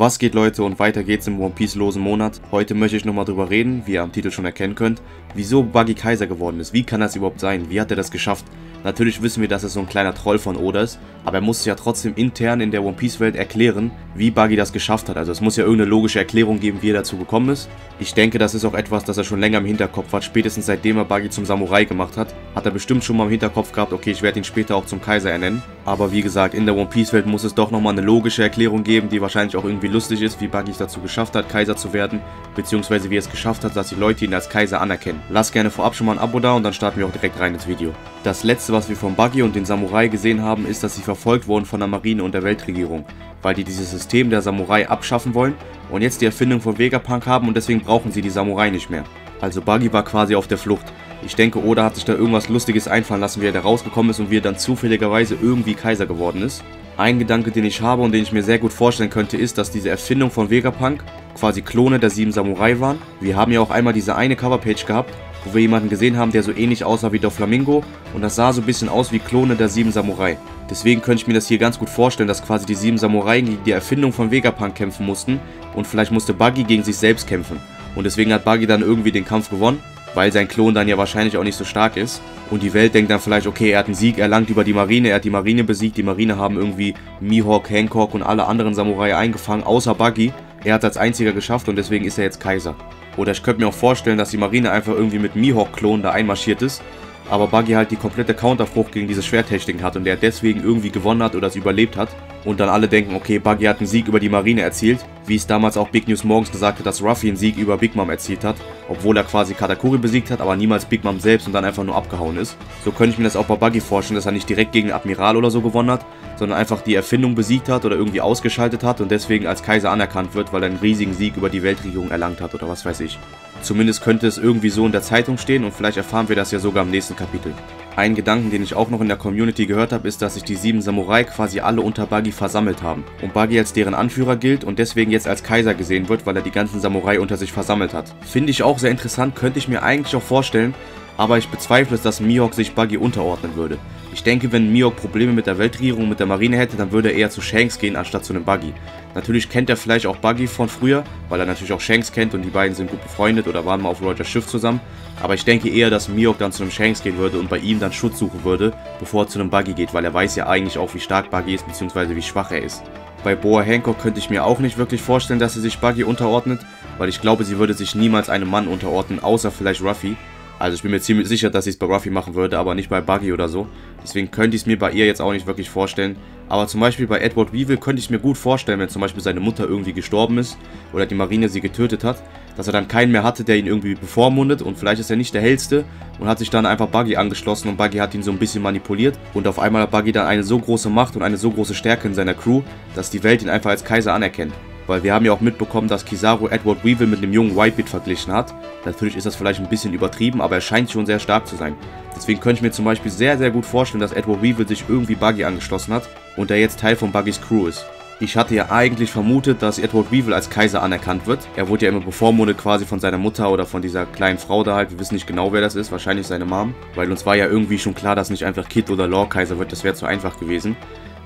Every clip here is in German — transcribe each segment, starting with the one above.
Was geht Leute und weiter geht's im One Piece losen Monat. Heute möchte ich nochmal drüber reden, wie ihr am Titel schon erkennen könnt, wieso Buggy Kaiser geworden ist. Wie kann das überhaupt sein? Wie hat er das geschafft? Natürlich wissen wir, dass er so ein kleiner Troll von Oda ist, aber er muss ja trotzdem intern in der One Piece Welt erklären, wie Buggy das geschafft hat. Also es muss ja irgendeine logische Erklärung geben, wie er dazu gekommen ist. Ich denke, das ist auch etwas, das er schon länger im Hinterkopf hat. Spätestens seitdem er Buggy zum Samurai gemacht hat, hat er bestimmt schon mal im Hinterkopf gehabt, okay, ich werde ihn später auch zum Kaiser ernennen. Aber wie gesagt, in der One Piece Welt muss es doch nochmal eine logische Erklärung geben, die wahrscheinlich auch irgendwie lustig ist, wie Buggy es dazu geschafft hat, Kaiser zu werden, beziehungsweise wie er es geschafft hat, dass die Leute ihn als Kaiser anerkennen. Lasst gerne vorab schon mal ein Abo da und dann starten wir auch direkt rein ins Video. Das letzte, was wir von Buggy und den Samurai gesehen haben, ist, dass sie verfolgt wurden von der Marine und der Weltregierung, weil die dieses System der Samurai abschaffen wollen und jetzt die Erfindung von Vegapunk haben und deswegen brauchen sie die Samurai nicht mehr. Also Buggy war quasi auf der Flucht. Ich denke, Oda hat sich da irgendwas Lustiges einfallen lassen, wie er da rausgekommen ist und wie er dann zufälligerweise irgendwie Kaiser geworden ist. Ein Gedanke, den ich habe und den ich mir sehr gut vorstellen könnte, ist, dass diese Erfindung von Vegapunk quasi Klone der sieben Samurai waren. Wir haben ja auch einmal diese eine Coverpage gehabt, wo wir jemanden gesehen haben, der so ähnlich aussah wie Doflamingo und das sah so ein bisschen aus wie Klone der sieben Samurai. Deswegen könnte ich mir das hier ganz gut vorstellen, dass quasi die sieben Samurai gegen die Erfindung von Vegapunk kämpfen mussten und vielleicht musste Buggy gegen sich selbst kämpfen. Und deswegen hat Buggy dann irgendwie den Kampf gewonnen weil sein Klon dann ja wahrscheinlich auch nicht so stark ist. Und die Welt denkt dann vielleicht, okay, er hat einen Sieg erlangt über die Marine, er hat die Marine besiegt, die Marine haben irgendwie Mihawk, Hancock und alle anderen Samurai eingefangen, außer Buggy. Er hat es als einziger geschafft und deswegen ist er jetzt Kaiser. Oder ich könnte mir auch vorstellen, dass die Marine einfach irgendwie mit Mihawk-Klon da einmarschiert ist, aber Buggy halt die komplette Counterfrucht gegen diese Schwerttechniken hat und der deswegen irgendwie gewonnen hat oder es überlebt hat. Und dann alle denken, okay, Buggy hat einen Sieg über die Marine erzielt, wie es damals auch Big News morgens gesagt hat, dass Ruffy einen Sieg über Big Mom erzielt hat, obwohl er quasi Katakuri besiegt hat, aber niemals Big Mom selbst und dann einfach nur abgehauen ist. So könnte ich mir das auch bei Buggy vorstellen, dass er nicht direkt gegen den Admiral oder so gewonnen hat, sondern einfach die Erfindung besiegt hat oder irgendwie ausgeschaltet hat und deswegen als Kaiser anerkannt wird, weil er einen riesigen Sieg über die Weltregierung erlangt hat oder was weiß ich. Zumindest könnte es irgendwie so in der Zeitung stehen und vielleicht erfahren wir das ja sogar im nächsten Kapitel. Ein Gedanken, den ich auch noch in der Community gehört habe, ist, dass sich die sieben Samurai quasi alle unter Buggy versammelt haben. Und Buggy als deren Anführer gilt und deswegen jetzt als Kaiser gesehen wird, weil er die ganzen Samurai unter sich versammelt hat. Finde ich auch sehr interessant, könnte ich mir eigentlich auch vorstellen, aber ich bezweifle es, dass Mihawk sich Buggy unterordnen würde. Ich denke, wenn Mihawk Probleme mit der Weltregierung, mit der Marine hätte, dann würde er eher zu Shanks gehen, anstatt zu einem Buggy. Natürlich kennt er vielleicht auch Buggy von früher, weil er natürlich auch Shanks kennt und die beiden sind gut befreundet oder waren mal auf Rogers Schiff zusammen. Aber ich denke eher, dass Mihawk dann zu einem Shanks gehen würde und bei ihm dann Schutz suchen würde, bevor er zu einem Buggy geht, weil er weiß ja eigentlich auch, wie stark Buggy ist, beziehungsweise wie schwach er ist. Bei Boa Hancock könnte ich mir auch nicht wirklich vorstellen, dass sie sich Buggy unterordnet, weil ich glaube, sie würde sich niemals einem Mann unterordnen, außer vielleicht Ruffy. Also ich bin mir ziemlich sicher, dass ich es bei Ruffy machen würde, aber nicht bei Buggy oder so. Deswegen könnte ich es mir bei ihr jetzt auch nicht wirklich vorstellen. Aber zum Beispiel bei Edward Weevil könnte ich es mir gut vorstellen, wenn zum Beispiel seine Mutter irgendwie gestorben ist oder die Marine sie getötet hat, dass er dann keinen mehr hatte, der ihn irgendwie bevormundet und vielleicht ist er nicht der hellste und hat sich dann einfach Buggy angeschlossen und Buggy hat ihn so ein bisschen manipuliert und auf einmal hat Buggy dann eine so große Macht und eine so große Stärke in seiner Crew, dass die Welt ihn einfach als Kaiser anerkennt. Weil wir haben ja auch mitbekommen, dass Kizaru Edward Weevil mit einem jungen Whitebeard verglichen hat. Natürlich ist das vielleicht ein bisschen übertrieben, aber er scheint schon sehr stark zu sein. Deswegen könnte ich mir zum Beispiel sehr, sehr gut vorstellen, dass Edward Weevil sich irgendwie Buggy angeschlossen hat und er jetzt Teil von Buggys Crew ist. Ich hatte ja eigentlich vermutet, dass Edward Weevil als Kaiser anerkannt wird. Er wurde ja immer bevormundet quasi von seiner Mutter oder von dieser kleinen Frau da halt. Wir wissen nicht genau, wer das ist. Wahrscheinlich seine Mom. Weil uns war ja irgendwie schon klar, dass nicht einfach Kid oder Law Kaiser wird. Das wäre zu einfach gewesen.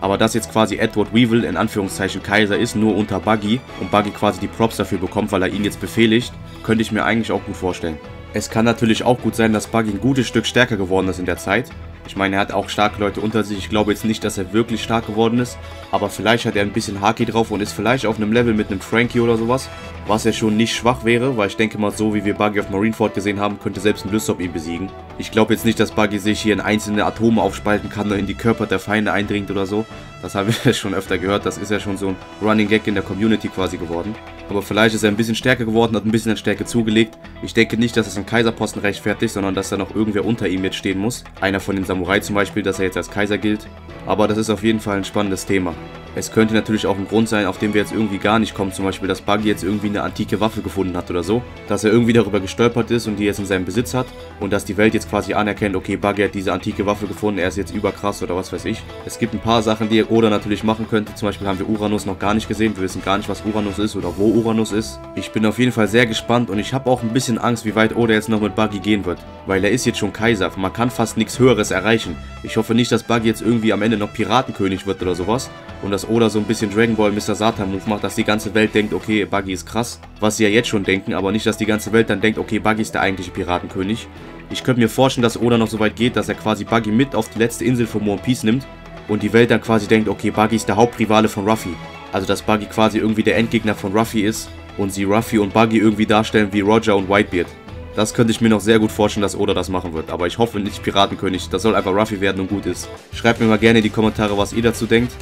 Aber dass jetzt quasi Edward Weevil in Anführungszeichen Kaiser ist, nur unter Buggy und Buggy quasi die Props dafür bekommt, weil er ihn jetzt befehligt, könnte ich mir eigentlich auch gut vorstellen. Es kann natürlich auch gut sein, dass Buggy ein gutes Stück stärker geworden ist in der Zeit. Ich meine, er hat auch starke Leute unter sich. Ich glaube jetzt nicht, dass er wirklich stark geworden ist. Aber vielleicht hat er ein bisschen Haki drauf und ist vielleicht auf einem Level mit einem Frankie oder sowas. Was ja schon nicht schwach wäre, weil ich denke mal, so wie wir Buggy auf Marineford gesehen haben, könnte selbst ein Lysop ihn besiegen. Ich glaube jetzt nicht, dass Buggy sich hier in einzelne Atome aufspalten kann oder in die Körper der Feinde eindringt oder so. Das haben wir schon öfter gehört. Das ist ja schon so ein Running Gag in der Community quasi geworden. Aber vielleicht ist er ein bisschen stärker geworden, hat ein bisschen an Stärke zugelegt. Ich denke nicht, dass es einen Kaiserposten rechtfertigt, sondern dass da noch irgendwer unter ihm jetzt stehen muss. Einer von den Samurai zum Beispiel, dass er jetzt als Kaiser gilt. Aber das ist auf jeden Fall ein spannendes Thema. Es könnte natürlich auch ein Grund sein, auf den wir jetzt irgendwie gar nicht kommen, zum Beispiel, dass Buggy jetzt irgendwie eine antike Waffe gefunden hat oder so, dass er irgendwie darüber gestolpert ist und die jetzt in seinem Besitz hat. Und dass die Welt jetzt quasi anerkennt, okay, Buggy hat diese antike Waffe gefunden, er ist jetzt überkrass oder was weiß ich. Es gibt ein paar Sachen, die Oda natürlich machen könnte, zum Beispiel haben wir Uranus noch gar nicht gesehen, wir wissen gar nicht, was Uranus ist oder wo Uranus ist. Ich bin auf jeden Fall sehr gespannt und ich habe auch ein bisschen Angst, wie weit Oda jetzt noch mit Buggy gehen wird, weil er ist jetzt schon Kaiser, man kann fast nichts Höheres erreichen. Ich hoffe nicht, dass Buggy jetzt irgendwie am Ende noch Piratenkönig wird oder sowas. Und das dass Oda so ein bisschen Dragon Ball Mr. Satan Move macht, dass die ganze Welt denkt, okay, Buggy ist krass. Was sie ja jetzt schon denken, aber nicht, dass die ganze Welt dann denkt, okay, Buggy ist der eigentliche Piratenkönig. Ich könnte mir vorstellen, dass Oda noch so weit geht, dass er quasi Buggy mit auf die letzte Insel von One Piece nimmt und die Welt dann quasi denkt, okay, Buggy ist der Hauptrivale von Ruffy. Also dass Buggy quasi irgendwie der Endgegner von Ruffy ist und sie Ruffy und Buggy irgendwie darstellen wie Roger und Whitebeard. Das könnte ich mir noch sehr gut vorstellen, dass Oda das machen wird. Aber ich hoffe nicht Piratenkönig. Das soll einfach Ruffy werden und gut ist. Schreibt mir mal gerne in die Kommentare, was ihr dazu denkt.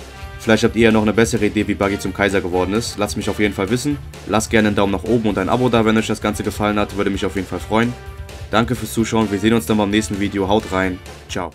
Vielleicht habt ihr ja noch eine bessere Idee, wie Buggy zum Kaiser geworden ist. Lasst mich auf jeden Fall wissen. Lasst gerne einen Daumen nach oben und ein Abo da, wenn euch das Ganze gefallen hat. Würde mich auf jeden Fall freuen. Danke fürs Zuschauen. Wir sehen uns dann beim nächsten Video. Haut rein. Ciao.